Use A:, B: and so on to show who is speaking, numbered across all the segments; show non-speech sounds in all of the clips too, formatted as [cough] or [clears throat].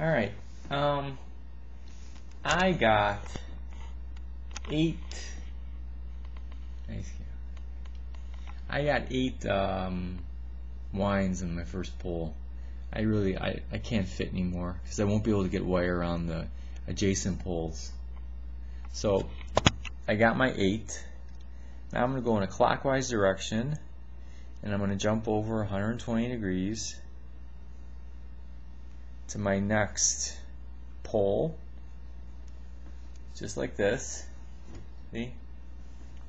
A: All right. Um, I got eight. I got eight um, wines in my first pull. I really I, I can't fit anymore because I won't be able to get wire on the adjacent poles. So I got my eight. Now I'm going to go in a clockwise direction and I'm going to jump over 120 degrees to my next pole just like this. See?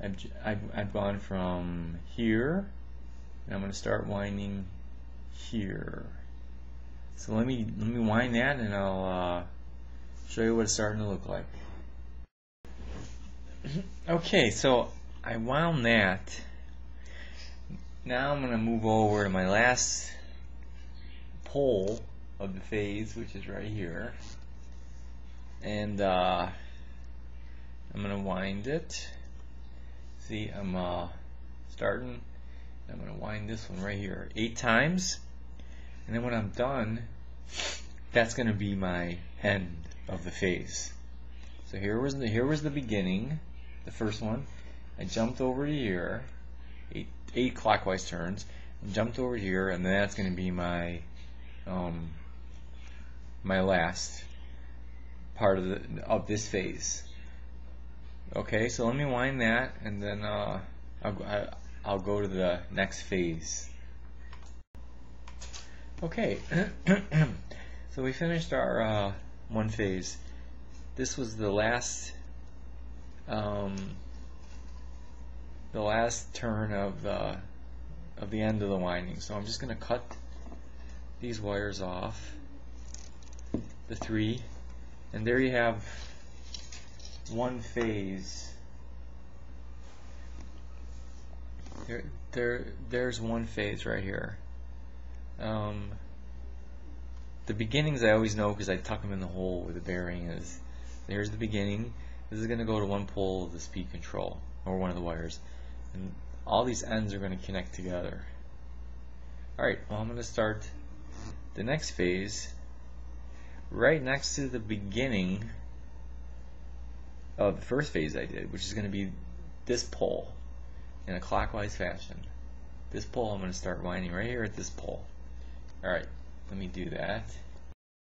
A: I've, I've, I've gone from here and I'm going to start winding here. So let me let me wind that and I'll uh, show you what it's starting to look like. [clears throat] Okay so I wound that. Now I'm going to move over to my last pole of the phase, which is right here. And uh, I'm going to wind it. See, I'm uh, starting. I'm going to wind this one right here eight times. And then when I'm done, that's going to be my end of the phase. So here was the here was the beginning, the first one. I jumped over here, eight, eight clockwise turns, and jumped over here, and then that's going to be my um, my last part of the of this phase. Okay, so let me wind that, and then uh, I'll I'll go to the next phase. Okay, [clears throat] so we finished our uh, one phase. This was the last um, the last turn of the of the end of the winding. So I'm just going to cut these wires off the three, and there you have one phase. There, there, there's one phase right here. Um, the beginnings I always know because I tuck them in the hole where the bearing is. There's the beginning. This is going to go to one pole of the speed control, or one of the wires. And all these ends are going to connect together. Alright, well I'm going to start the next phase right next to the beginning of the first phase I did, which is going to be this pole in a clockwise fashion. This pole I'm going to start winding right here at this pole. Alright, let me do that.